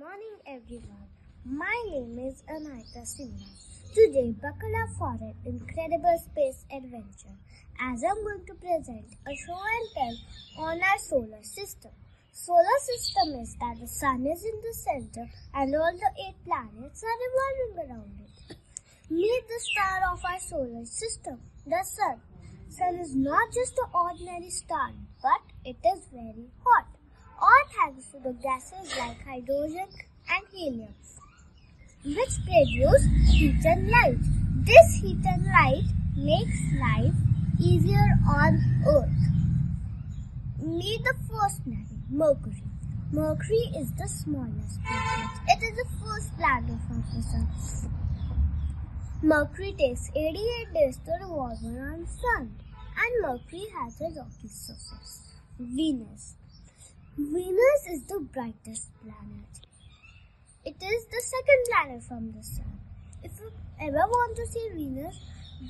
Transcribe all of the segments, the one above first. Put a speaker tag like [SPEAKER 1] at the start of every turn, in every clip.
[SPEAKER 1] morning, everyone. My name is Anahita Singla. Today, buckle up for an incredible space adventure as I'm going to present a show and tell on our solar system. Solar system is that the sun is in the center and all the eight planets are revolving around it. Meet the star of our solar system, the sun. Sun is not just an ordinary star, but it is very hot all thanks to the gases like hydrogen and helium, which produce heat and light. This heat and light makes life easier on Earth. Meet the first planet, Mercury. Mercury is the smallest planet. It is the first planet from the Sun. Mercury takes 88 days to revolve around the Sun, and Mercury has a rocky surface. Venus. Venus is the brightest planet. It is the second planet from the Sun. If you ever want to see Venus,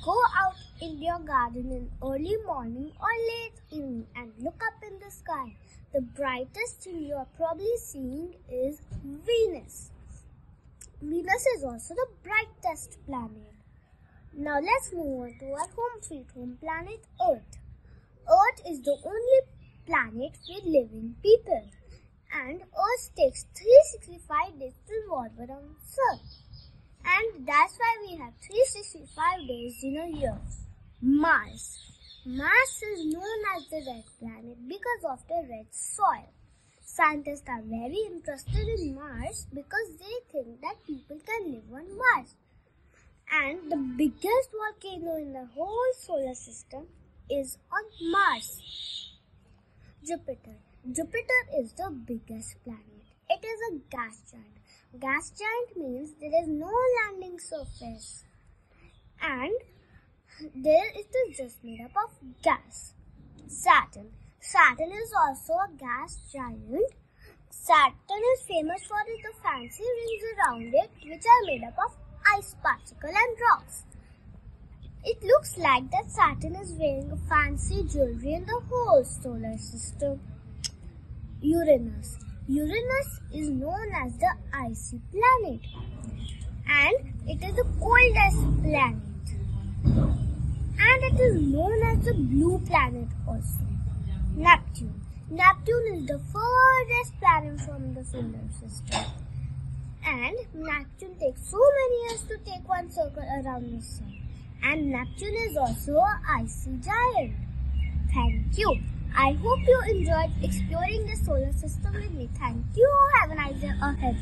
[SPEAKER 1] go out in your garden in early morning or late evening and look up in the sky. The brightest thing you are probably seeing is Venus. Venus is also the brightest planet. Now let's move on to our home sweet home planet Earth. Earth is the only planet with living people. And Earth takes 365 days to around the Sun. And that's why we have 365 days in a year. Mars. Mars is known as the red planet because of the red soil. Scientists are very interested in Mars because they think that people can live on Mars. And the biggest volcano in the whole solar system is on Mars. Jupiter. Jupiter is the biggest planet. It is a gas giant. Gas giant means there is no landing surface and there it is just made up of gas. Saturn. Saturn is also a gas giant. Saturn is famous for the fancy rings around it which are made up of ice particles and rocks. It looks like that Saturn is wearing a fancy jewelry in the whole solar system. Uranus. Uranus is known as the icy planet and it is the coldest planet. And it is known as the blue planet also. Neptune. Neptune is the furthest planet from the solar system. And Neptune takes so many years to take one circle around the sun and Neptune is also an icy giant. Thank you. I hope you enjoyed exploring the solar system with me. Thank you. Have a nice day ahead.